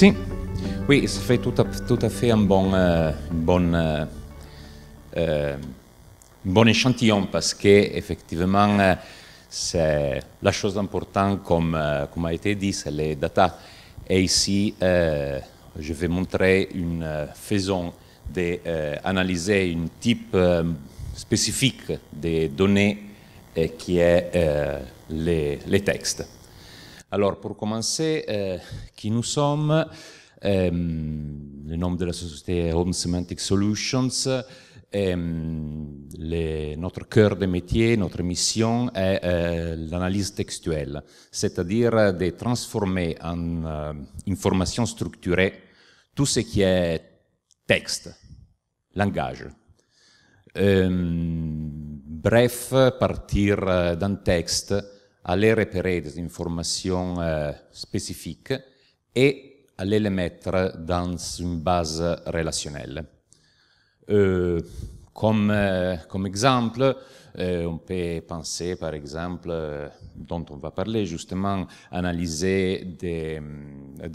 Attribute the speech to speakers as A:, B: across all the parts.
A: Oui, ça fait tout à, fait un bon, euh, euh, euh, un bon échantillon parce que effectivement c'est la chose importante comme, comme a été dit, c'est les data. Et ici, je vais montrer une façon d'analyser un type spécifique des données qui est les textes. Alors, pour commencer, euh, qui nous sommes euh, Le nom de la société Home Semantic Solutions. Euh, les- notre cœur de métier, notre mission est euh, l'analyse textuelle, c'est-à-dire de transformer en euh, information structurée tout ce qui est texte, langage. Euh, bref, partir euh, d'un texte, aller repérer des informations euh, spécifiques et aller les mettre dans une base relationnelle. Euh, comme, euh, comme exemple, on peut penser, par exemple, dont on va parler justement, analyser des,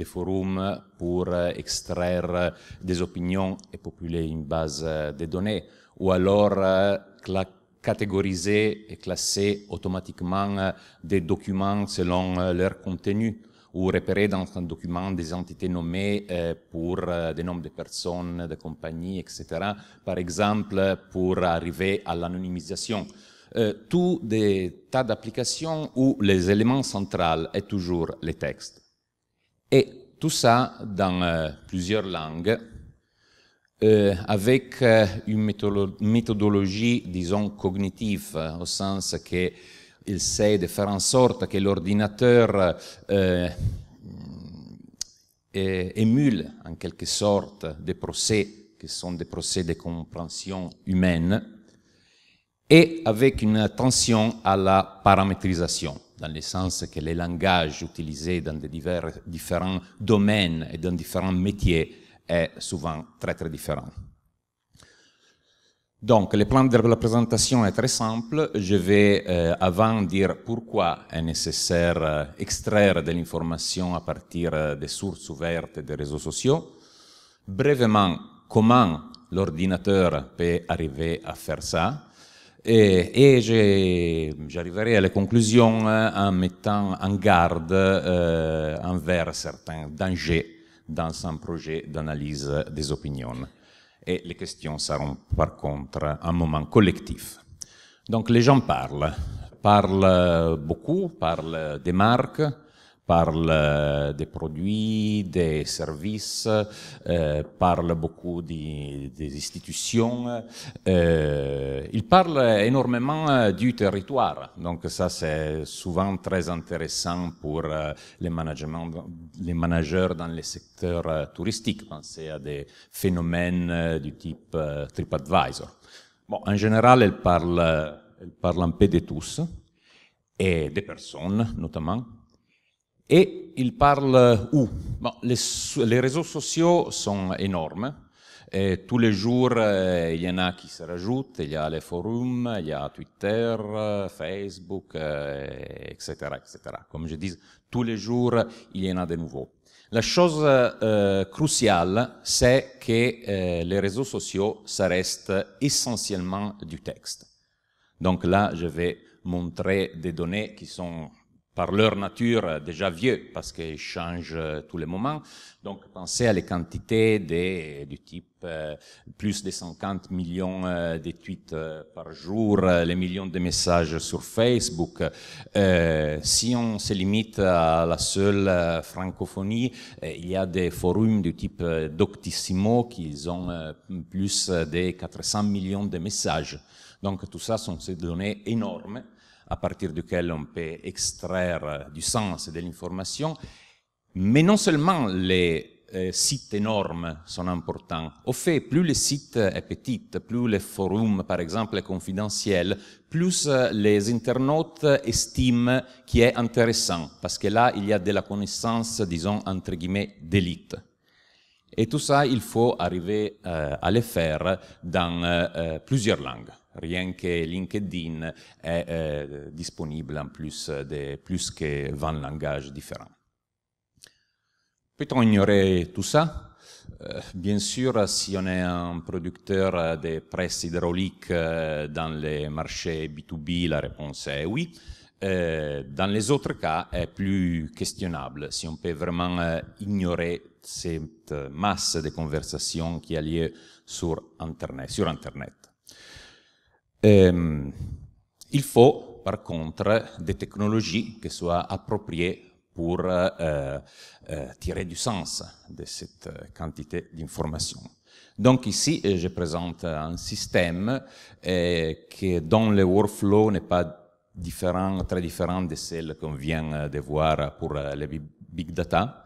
A: forums pour extraire des opinions et populer une base de données, ou alors catégoriser et classer automatiquement des documents selon euh, leur contenu ou repérer dans un document des entités nommées euh, pour euh, des nombres de personnes, de compagnies, etc. Par exemple, pour arriver à l'anonymisation. Euh, tout des tas d'applications où les éléments centraux est toujours les textes. Et tout ça dans plusieurs langues, euh, avec euh, une méthodologie, disons, cognitive, euh, au sens que il sait de faire en sorte que l'ordinateur émule en quelque sorte des procès qui sont des procès de compréhension humaine et avec une attention à la paramétrisation, dans le sens que les langages utilisés dans des divers, différents domaines et dans différents métiers est souvent très très différent. Donc, le plan de la présentation est très simple. Je vais euh, avant dire pourquoi est nécessaire euh, extraire de l'information à partir euh, des sources ouvertes des réseaux sociaux. Brièvement, comment l'ordinateur peut arriver à faire ça. Et, et j'arriverai à la conclusion euh, en mettant en garde envers certains dangers dans un projet d'analyse des opinions. Et les questions seront par contre un moment collectif. Donc les gens parlent, parlent beaucoup, parlent des marques, parlent des produits, des services, euh, parlent beaucoup des, des institutions. Euh, ils parlent énormément euh, du territoire. Donc ça c'est souvent très intéressant pour euh, les, les managers dans les secteurs euh, touristiques. Pensez à des phénomènes euh, du type euh, TripAdvisor. Bon, en général, elle parle, euh, elle parle un peu de tous, et des personnes notamment. Et il parle où? Bon, les, réseaux sociaux sont énormes. Tous les jours, euh, il y en a qui se rajoutent. Il y a les forums, il y a Twitter, euh, Facebook, euh, etc., etc. Comme je dis, tous les jours, il y en a de nouveaux. La chose cruciale, c'est que les réseaux sociaux, ça reste essentiellement du texte. Donc là, je vais montrer des données qui sont par leur nature déjà vieux parce qu'ils changent euh, tous les moments. Donc pensez à les quantités des- du type euh, plus de 50 millions euh, de tweets euh, par jour, les millions de messages sur Facebook. Si on se limite à la seule francophonie, il y a des forums du type Doctissimo qui ont plus de 400 millions de messages. Donc tout ça sont ces données énormes à partir duquel on peut extraire du sens et de l'information. Mais non seulement les euh, sites énormes sont importants. Au fait, plus le site est petit, plus le forum, par exemple, est confidentiel, plus euh, les internautes estiment qu'il est intéressant, parce que là, il y a de la connaissance, disons, entre guillemets, d'élite. Et tout ça, il faut arriver euh, à le faire dans plusieurs langues. Rien que LinkedIn est euh, disponible en plus de plus que 20 langages différents. Peut-on ignorer tout ça? Euh, bien sûr, si on est un producteur de presse hydraulique euh, dans les marchés B2B, la réponse est oui. Dans les autres cas, est plus questionnable si on peut vraiment ignorer cette masse de conversations qui a lieu. Sur Internet. Il faut, par contre, des technologies qui soient appropriées pour euh, euh, tirer du sens de cette quantité d'informations. Donc ici, euh, je présente un système qui, dont le workflow n'est pas très différent de celle qu'on vient de voir pour les big data,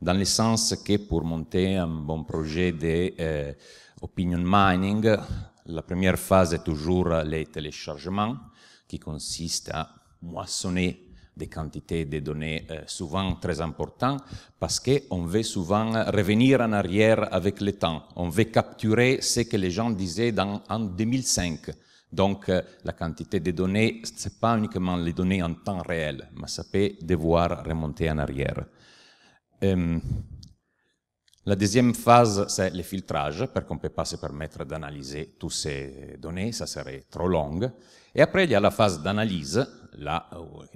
A: dans le sens que pour monter un bon projet de opinion mining, la première phase est toujours les téléchargements, qui consiste à moissonner des quantités de données euh, souvent très importantes parce qu'on veut souvent revenir en arrière avec le temps. On veut capturer ce que les gens disaient en 2005. Donc, euh, la quantité de données, ce n'est pas uniquement les données en temps réel, mais ça peut devoir remonter en arrière. Euh, la deuxième phase, c'est le filtrage, parce qu'on ne peut pas se permettre d'analyser toutes ces données, ça serait trop long. Et après, il y a la phase d'analyse, là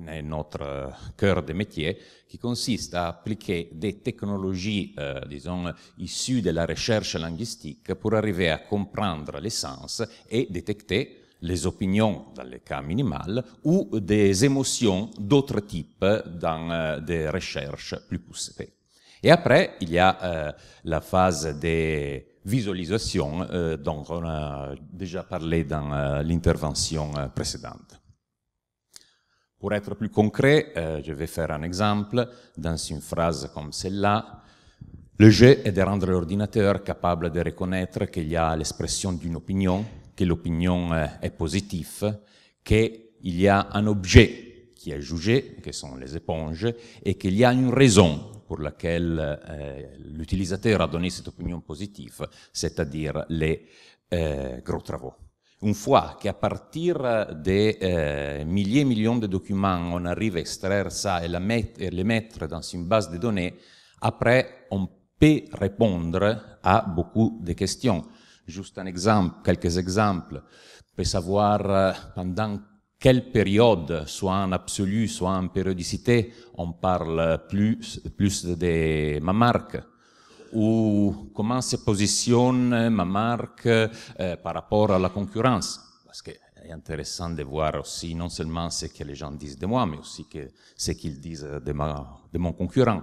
A: est notre cœur de métier, qui consiste à appliquer des technologies, euh, disons, issues de la recherche linguistique pour arriver à comprendre les sens et détecter les opinions dans le cas minimal ou des émotions d'autres types dans euh, des recherches plus poussées. Et après, il y a euh, la phase des visualisations euh, dont on a déjà parlé dans euh, l'intervention précédente. Pour être plus concret, je vais faire un exemple dans une phrase comme celle-là. Le jeu est de rendre l'ordinateur capable de reconnaître qu'il y a l'expression d'une opinion, que l'opinion est positive, qu'il y a un objet qui est jugé, que sont les éponges, et qu'il y a une raison pour laquelle euh, l'utilisateur a donné cette opinion positive, c'est-à-dire les euh, gros travaux. Une fois qu'à partir des euh, milliers et millions de documents, on arrive à extraire ça et, la les mettre dans une base de données, après, on peut répondre à beaucoup de questions. Juste un exemple, quelques exemples. On peut savoir pendant quelle période, soit en absolu, soit en périodicité, on parle plus, plus de ma marque ou comment se positionne ma marque euh, par rapport à la concurrence? Parce que c'est intéressant de voir aussi non seulement ce que les gens disent de moi, mais aussi ce qu'ils disent de, ma, de mon concurrent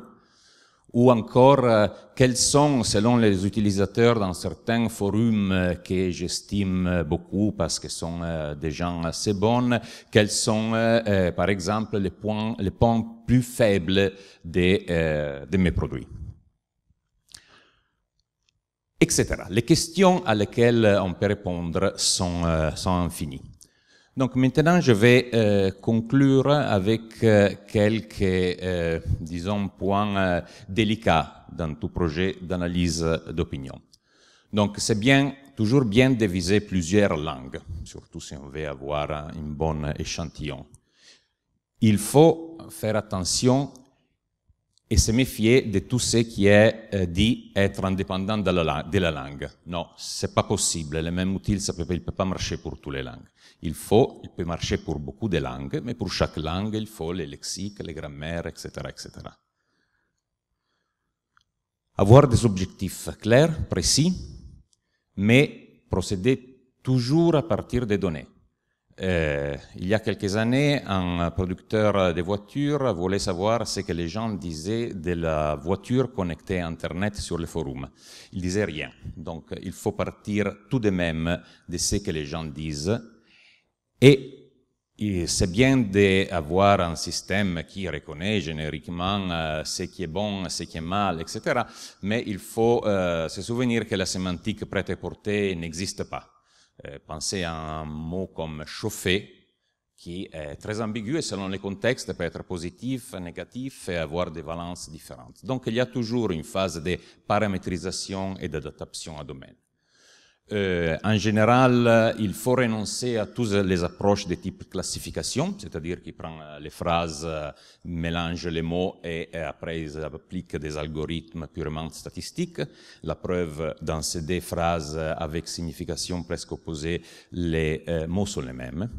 A: ou encore euh, quels sont, selon les utilisateurs dans certains forums euh, que j'estime beaucoup parce que sont euh, des gens assez bons, quels sont, par exemple, les points, les points plus faibles de, de mes produits? Etc. Les questions à lesquelles on peut répondre sont, sont infinies. Donc maintenant, je vais euh, conclure avec euh, quelques, euh, disons, points délicats dans tout projet d'analyse d'opinion. Donc c'est bien, toujours bien de viser plusieurs langues, surtout si on veut avoir un bon échantillon. Il faut faire attention et se méfier de tout ce qui est euh, dit être indépendant de la, de la langue. Non, c'est pas possible. Le même outil, ça peut, il peut pas marcher pour toutes les langues. Il faut, il peut marcher pour beaucoup de langues, mais pour chaque langue, il faut les lexiques, les grammaires, etc., etc. Avoir des objectifs clairs, précis, mais procéder toujours à partir des données. Euh, il y a quelques années, un producteur de voitures voulait savoir ce que les gens disaient de la voiture connectée à Internet sur le forum. Il disait rien. Donc, il faut partir tout de même de ce que les gens disent. Et, c'est bien d'avoir un système qui reconnaît génériquement euh, ce qui est bon, ce qui est mal, etc. Mais il faut euh, se souvenir que la sémantique prête-à-porter n'existe pas. Euh, pensez à un mot comme chauffer, qui est très ambigu et selon les contextes peut être positif, négatif et avoir des valences différentes. Donc il y a toujours une phase de paramétrisation et d'adaptation à domaine. Euh, en général, il faut renoncer à toutes les approches de type classification, c'est-à-dire qu'il prend euh, les phrases, euh, mélange les mots et, après il applique des algorithmes purement statistiques. La preuve, dans ces deux phrases avec signification presque opposée, les mots sont les mêmes.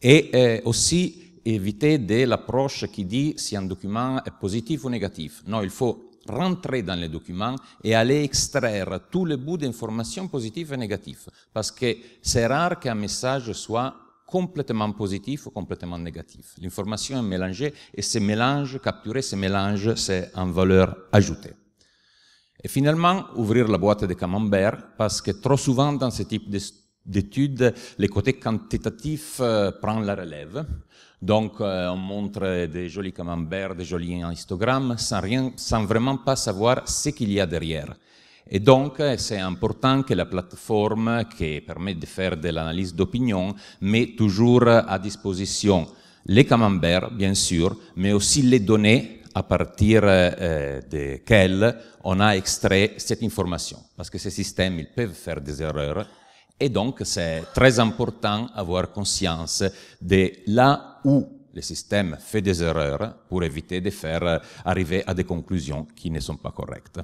A: Et aussi éviter de l'approche qui dit si un document est positif ou négatif. Non, il faut rentrer dans les documents et aller extraire tous les bouts d'informations positives et négatives. Parce que c'est rare qu'un message soit complètement positif ou complètement négatif. L'information est mélangée et ce mélange, capturer ce mélange, c'est en valeur ajoutée. Et finalement, ouvrir la boîte de camembert, parce que trop souvent dans ce type d'études, les côtés quantitatifs euh, prennent la relève. Donc, euh, on montre des jolis camemberts, des jolis histogrammes, sans, rien, sans vraiment pas savoir ce qu'il y a derrière. Et donc, euh, c'est important que la plateforme qui permet de faire de l'analyse d'opinion met toujours à disposition les camemberts, bien sûr, mais aussi les données à partir euh, desquelles on a extrait cette information. Parce que ces systèmes, ils peuvent faire des erreurs et donc, c'est très important d'avoir conscience de là où le système fait des erreurs pour éviter de faire arriver à des conclusions qui ne sont pas correctes.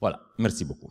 A: Voilà, merci beaucoup.